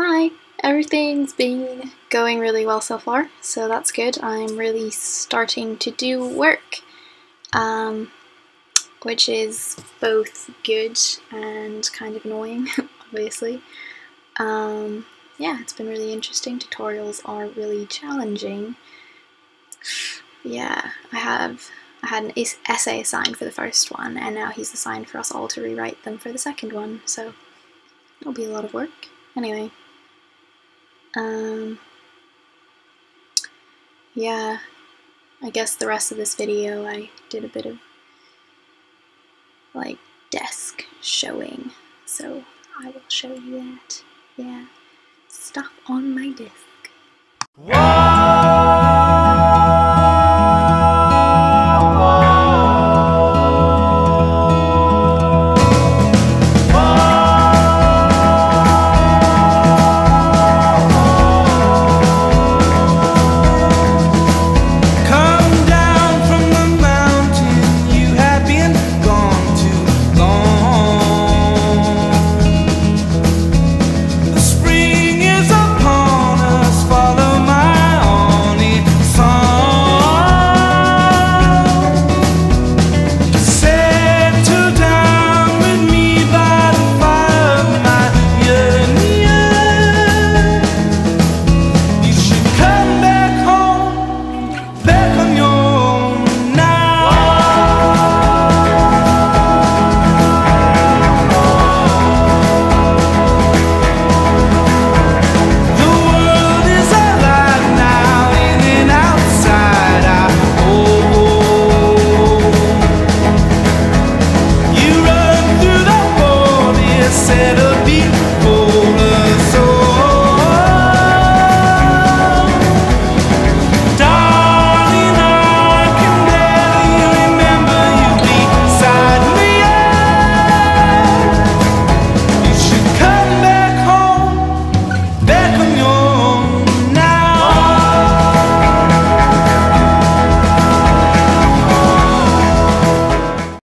Hi, everything's been going really well so far, so that's good. I'm really starting to do work, um, which is both good and kind of annoying, obviously. Um, yeah, it's been really interesting. Tutorials are really challenging. Yeah, I have I had an essay assigned for the first one, and now he's assigned for us all to rewrite them for the second one, so it'll be a lot of work. Anyway, um, yeah, I guess the rest of this video I did a bit of like desk showing, so I will show you that. Yeah, stuff on my desk. said